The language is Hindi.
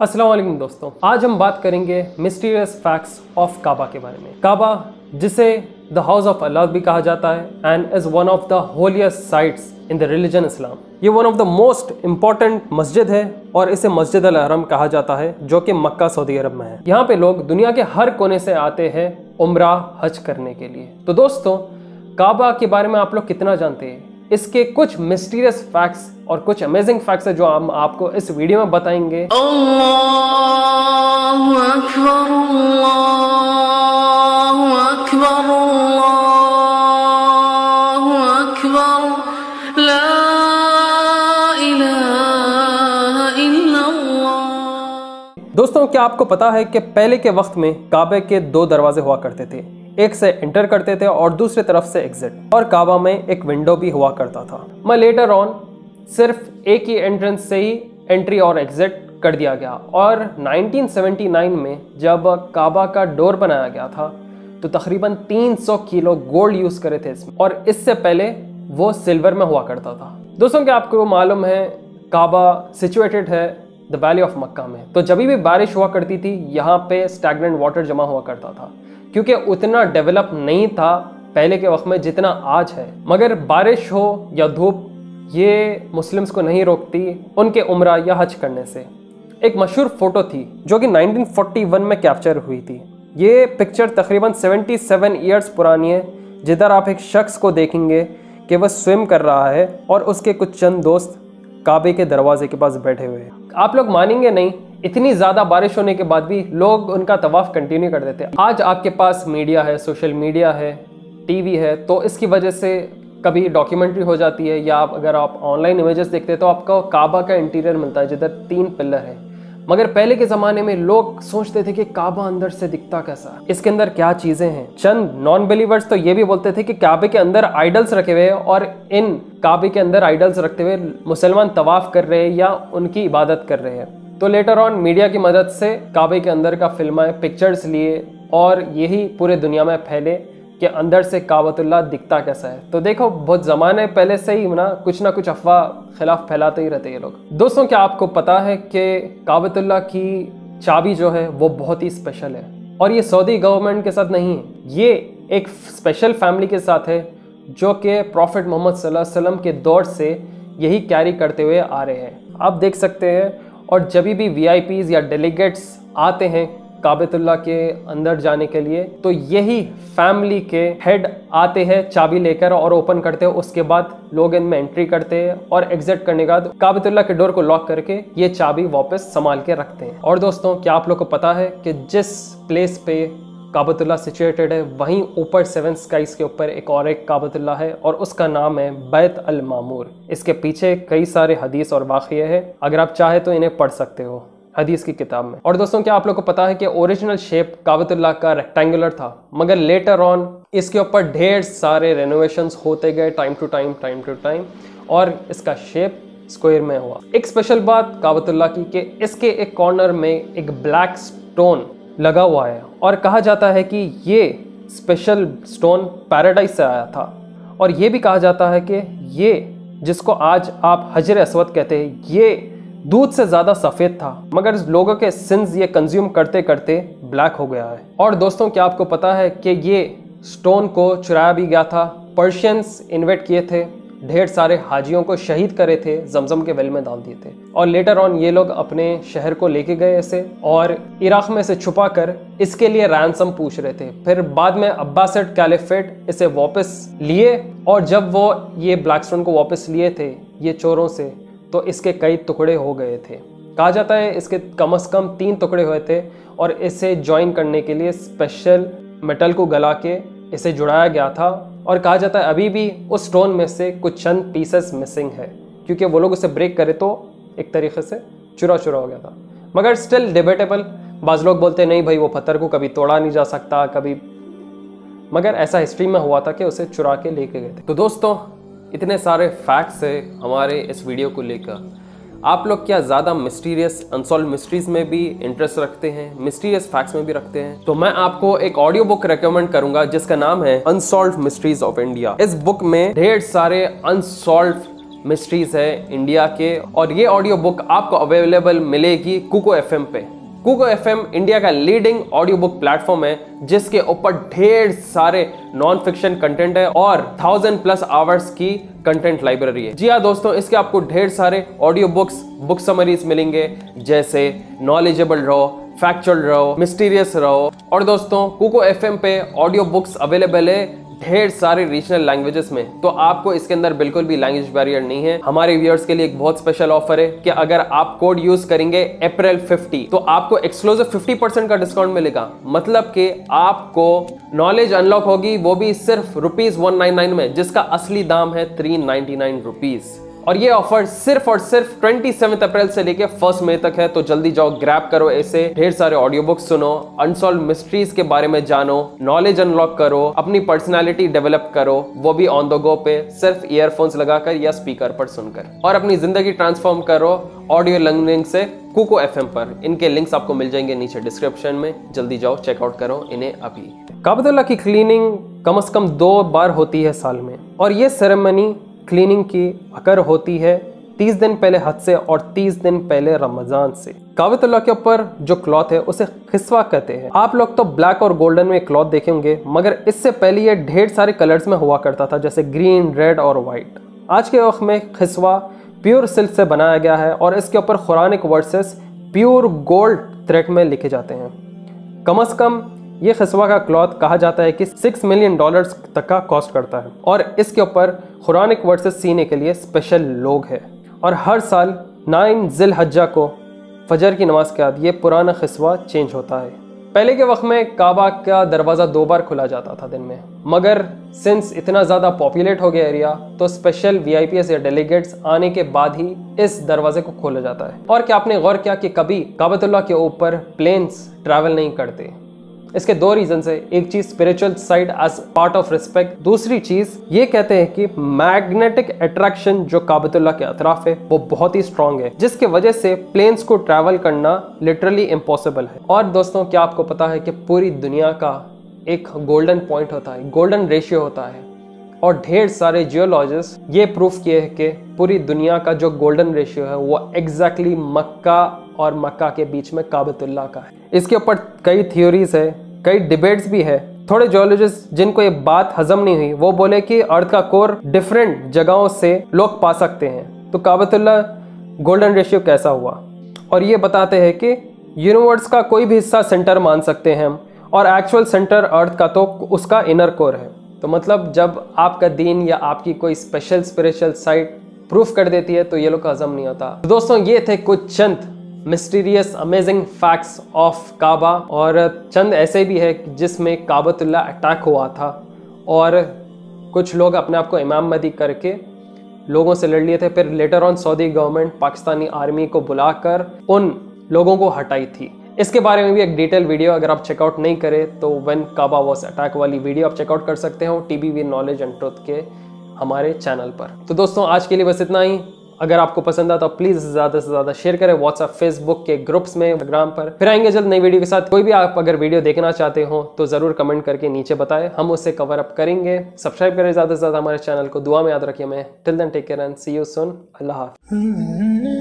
वालेकुम दोस्तों। आज हम बात करेंगे मिस्टीरियस फैक्ट्स ऑफ़ काबा के बारे में। काबा जिसे द हाउस ऑफ़ अल्लाह भी कहा जाता है and is one of the holiest sites in the religion Islam ये one of the most important मस्जिद है, और इसे मस्जिद अल हरम कहा जाता है, जो कि मक्का, सऊदी अरब में है। यहाँ पे लोग दुनिया के हर कोने से आते हैं उम्रा, हज करने के लिए। तो दोस्तों काबा के बारे में आप लोग कितना जानते हैं? इसके कुछ मिस्टीरियस फैक्ट्स और कुछ अमेजिंग फैक्ट्स है जो हम आपको इस वीडियो में बताएँगे। अल्लाहु अकबर अल्लाहु अकबर अल्लाहु अकबर। ला दोस्तों क्या आपको पता है कि पहले के वक्त में काबे के दो दरवाजे हुआ करते थे? एक से एंटर करते थे और दूसरे तरफ़ से एग्जिट और काबा में एक विंडो भी हुआ करता था। मैं लेटर ऑन सिर्फ़ एक ही एंट्रेंस से ही एंट्री और एग्जिट कर दिया गया। और 1979 में जब काबा का डोर बनाया गया था तो तकरीबन 300 किलो गोल्ड यूज़ करे थे इसमें। और इससे पहले वो सिल्वर में हुआ करता था। दोस्तों, क्या आपको मालूम है काबा सिचुएटेड है द वैली ऑफ़ मक्का में। तो जब भी बारिश हुआ करती थी, यहाँ पे स्टैगनेंट वाटर जमा हुआ करता था। क्योंकि उतना डेवलप नहीं था पहले के वक्त में जितना आज है। मगर बारिश हो या धूप, ये मुस्लिम्स को नहीं रोकती उनके उम्र या हज करने से। एक मशहूर फ़ोटो थी जो कि 1941 में कैप्चर हुई थी। ये पिक्चर तकरीबन 77 ईयर्स पुरानी है। जिधर आप एक शख्स को देखेंगे कि वह स्विम कर रहा है और उसके कुछ चंद दोस्त काबे के दरवाजे के पास बैठे हुए हैं। आप लोग मानेंगे नहीं इतनी ज़्यादा बारिश होने के बाद भी लोग उनका तवाफ़ कंटिन्यू कर देते हैं। आज आपके पास मीडिया है सोशल मीडिया है टीवी है तो इसकी वजह से कभी डॉक्यूमेंट्री हो जाती है या आप अगर आप ऑनलाइन इमेजेस देखते हैं तो आपको काबा का इंटीरियर मिलता है, जिधर तीन पिलर है। मगर पहले के ज़माने में लोग सोचते थे कि काबा अंदर से दिखता कैसा इसके अंदर क्या चीज़ें हैं? चंद नॉन बिलीवर्स तो ये भी बोलते थे कि काबे के अंदर आइडल्स रखे हुए और इन काबे के अंदर आइडल्स रखते हुए मुसलमान तवाफ कर रहे हैं या उनकी इबादत कर रहे हैं। तो लेटर ऑन मीडिया की मदद से काबे के अंदर का फ़िल्म पिक्चर्स लिए और यही पूरे दुनिया में फैले कि अंदर से काबतुल्ला दिखता कैसा है। तो देखो, बहुत ज़माने पहले से ही ना, कुछ ना कुछ अफवाह खिलाफ फैलाते ही रहते ये लोग। दोस्तों, क्या आपको पता है कि काबतुल्ला की चाबी जो है, वो बहुत ही स्पेशल है? और ये सऊदी गवर्नमेंट के साथ नहीं है, ये एक स्पेशल फैमिली के साथ है, जो कि प्रॉफिट मोहम्मद वसल्लम के दौर से यही कैरी करते हुए आ रहे हैं। आप देख सकते हैं और जब भी वी या डेलीगेट्स आते हैं काबतुल्ला के अंदर जाने के लिए तो यही फैमिली के हेड आते हैं, चाबी लेकर और ओपन करते हैं। उसके बाद लोग इनमें एंट्री करते हैं और एग्जिट करने के बाद काबतुल्ला के डोर को लॉक करके ये चाबी वापस संभाल के रखते हैं। और दोस्तों, क्या आप लोग को पता है कि जिस प्लेस पे काबतुल्ला सिचुएटेड है। वहीं ऊपर सेवन स्काइज के ऊपर एक और एक काबतुल्ला है और उसका नाम है बैत अल मामूर। इसके पीछे कई सारे हदीस और वाक़े हैं। अगर आप चाहे तो इन्हें पढ़ सकते हो हदीस की किताब में। और दोस्तों, क्या आप लोग को पता है कि ओरिजिनल शेप काबतुल्ला का रेक्टेंगुलर था, मगर लेटर ऑन इसके ऊपर ढेर सारे रेनोवेशन होते गए time to time time to time और इसका शेप स्क्वायर में हुआ। एक स्पेशल बात काबतुल्ला की कि इसके एक कॉर्नर में एक ब्लैक स्टोन लगा हुआ है और कहा जाता है कि ये स्पेशल स्टोन पैराडाइज से आया था। और ये भी कहा जाता है कि ये जिसको आज आप हजर असवद कहते हैं, ये दूध से ज़्यादा सफ़ेद था, मगर लोगों के सिंस ये कंज्यूम करते करते ब्लैक हो गया है। और दोस्तों, क्या आपको पता है कि ये स्टोन को चुराया भी गया था? पर्शियंस इन्वेट किए थे। ढेर सारे हाजियों को शहीद करे थे, जमजम के वेल में डाल दिए थे। और लेटर ऑन ये लोग अपने शहर को लेके गए ऐसे और इराक में से छुपा कर इसके लिए रैनसम पूछ रहे थे। फिर बाद में अब्बासिड कैलिफेट इसे वापस लिए और जब वो ये ब्लैक स्टोन को वापस लिए थे, ये चोरों से तो इसके कई टुकड़े हो गए थे। कहा जाता है इसके कम अज़ कम तीन टुकड़े हुए थे और इसे ज्वाइन करने के लिए स्पेशल मेटल को गला के इसे जुड़ाया गया था और कहा जाता है, अभी भी उस स्टोन में से कुछ चंद पीसेस मिसिंग है। क्योंकि वो लोग उसे ब्रेक करे तो एक तरीके से चुरा चुरा हो गया था। मगर स्टिल डिबेटेबल बाज़ लोग बोलते नहीं भाई, वो पत्थर को कभी तोड़ा नहीं जा सकता, कभी मगर ऐसा हिस्ट्री में हुआ था कि उसे चुरा के लेके गए थे। तो दोस्तों, इतने सारे फैक्ट्स है हमारे इस वीडियो को लेकर। आप लोग क्या ज़्यादा मिस्टीरियस अनसॉल्व मिस्ट्रीज में भी इंटरेस्ट रखते हैं? मिस्टीरियस फैक्ट्स में भी रखते हैं? तो मैं आपको एक ऑडियो बुक रेकमेंड करूँगा, जिसका नाम है अनसॉल्व मिस्ट्रीज ऑफ़ इंडिया इस बुक में ढेर सारे अनसॉल्व मिस्ट्रीज है इंडिया के, और ये ऑडियो बुक आपको अवेलेबल मिलेगी कुको एफ़ पे। कुको एफ़ इंडिया का लीडिंग ऑडियो बुक प्लेटफॉर्म है, जिसके ऊपर ढेर सारे नॉन फिक्शन कंटेंट है और थाउज़ेंड प्लस आवर्स की कंटेंट लाइब्रेरी है। जी हाँ दोस्तों, इसके आपको ढेर सारे ऑडियो बुक्स बुक समरीज मिलेंगे, जैसे नॉलेजेबल रहो फैक्चुअल रहो मिस्टीरियस रहो। और दोस्तों कुको एफ़ पे ऑडियो बुक्स अवेलेबल है ढेर सारे रीजनल लैंग्वेजेस में तो आपको इसके अंदर बिल्कुल भी लैंग्वेज बैरियर नहीं है। हमारे व्यूअर्स के लिए एक बहुत स्पेशल ऑफ़र है कि अगर आप कोड यूज़ करेंगे अप्रैल 50 तो आपको एक्सक्लूसिव 50 परसेंट का डिस्काउंट मिलेगा। मतलब कि आपको नॉलेज अनलॉक होगी, वो भी सिर्फ़ रुपीज़ वन में, जिसका असली दाम है थ्री नाइनटी और ये ऑफ़र सिर्फ़ और सिर्फ़ ट्वेंटी अप्रैल से लेके फ़र्स्ट मई तक है तो जल्दी जाओ ग्रैप करो ऐसे ढेर सारे ऑडियो बुक सुनो अनसॉल्व मिस्ट्रीज के बारे में जानो नॉलेज अनलॉक करो, अपनी पर्सनैलिटी डेवलप करो, वो भी ऑन द गो पे, सिर्फ़ ईयरफोन्स लगाकर या स्पीकर पर सुनकर। और अपनी ज़िंदगी ट्रांसफॉर्म करो ऑडियो लर्निंग से कुको एफ़ पर। इनके लिंक्स आपको मिल जाएँगे नीचे डिस्क्रिप्शन में, जल्दी जाओ चेकआउट करो इन्हें अभी। काबतुल्ला की क्लीनिंग कम से कम दो बार होती है साल में। और ये सेरेमनी क्लीनिंग की अकर होती है, तीस दिन पहले हद से और तीस दिन पहले रमज़ान से। काबतुल्ला के ऊपर जो क्लॉथ है, उसे खिस्वा कहते हैं। आप लोग तो ब्लैक और गोल्डन में क्लॉथ देखेंगे मगर इससे पहले ये ढेर सारे कलर्स में हुआ करता था, जैसे ग्रीन, रेड और वाइट। आज के वक्त में खिसवा प्योर सिल्क से बनाया गया है और इसके ऊपर Quranic verses pure gold thread में लिखे जाते हैं। कम अज कम ये खसवा का क्लॉथ कहा जाता है कि सिक्स मिलियन डॉलर्स तक का कॉस्ट करता है। और इसके ऊपर खुरानिक वर्सेस सीने के लिए स्पेशल लोग हैं। और हर साल नाइन जिल हज्जा को फजर की नमाज़ के बाद ये पुराना खसवा चेंज होता है। पहले के वक्त में काबा का दरवाज़ा दो बार खुला जाता था दिन में। मगर सिंस इतना ज़्यादा पॉपुलेट हो गया एरिया तो स्पेशल वी या डेलीगेट्स आने के बाद ही इस दरवाजे को खोला जाता है। और क्या आपने गौर किया कि कभी काबतुल्ला के ऊपर प्लेन्स ट्रैवल नहीं करते? इसके दो रीजन है। एक चीज़ spiritual side as part of respect दूसरी चीज़ ये कहते हैं कि मैग्नेटिक अट्रैक्शन जो काबतुल्ला के अतराफ है, वो बहुत ही स्ट्रांग है, जिसके वजह से प्लेन्स को ट्रैवल करना लिटरली इम्पॉसिबल है। और दोस्तों, क्या आपको पता है कि पूरी दुनिया का एक गोल्डन पॉइंट होता है गोल्डन रेशियो होता है? और ढेर सारे जियोलॉजिस्ट ये प्रूफ किए हैं कि पूरी दुनिया का जो गोल्डन रेशियो है, वो एग्जैक्टली exactly मक्का और मक्का के बीच में काबतुल्ला का है। इसके ऊपर कई थ्योरीज है। कई डिबेट्स भी है। थोड़े जियोलॉजिस्ट जिनको ये बात हजम नहीं हुई, वो बोले कि अर्थ का कोर डिफरेंट जगहों से लोग पा सकते हैं। तो काबतुल्ला गोल्डन रेशियो कैसा हुआ? और ये बताते हैं कि यूनिवर्स का कोई भी हिस्सा सेंटर मान सकते हैं हम, और एक्चुअल सेंटर अर्थ का तो उसका इनर कोर है। तो मतलब जब आपका दीन या आपकी कोई स्पेशल स्पिरिचुअल साइट प्रूफ कर देती है तो ये लोग का हजम नहीं होता। तो दोस्तों, ये थे कुछ चंद mysterious, amazing facts of Kaaba. और चंद ऐसे भी है जिसमें काबतुल्ला अटैक हुआ था। और कुछ लोग अपने आप को इमाम मदी करके लोगों से लड़ लिए थे। फिर later on Saudi government Pakistani army को बुलाकर उन लोगों को हटाई थी। इसके बारे में भी एक डिटेल वीडियो अगर आप चेकआउट नहीं करें तो वन काबा वॉस अटैक वाली वीडियो आप चेकआउट कर सकते हो। T V knowledge and truth के हमारे चैनल पर। तो दोस्तों, आज के लिए बस इतना ही। अगर आपको पसंद आता तो प्लीज़ ज़्यादा से ज़्यादा शेयर करें व्हाट्सएप फेसबुक के ग्रुप्स में इंस्टाग्राम पर। फिर आएँगे जल्द नई वीडियो के साथ। कोई भी आप अगर वीडियो देखना चाहते हो तो ज़रूर कमेंट करके नीचे बताएँ। हम उससे कवर अप करेंगे। सब्सक्राइब करें ज़्यादा से ज़्यादा हमारे चैनल को। दुआ में याद रखिए मैं till then take care and see you soon Allah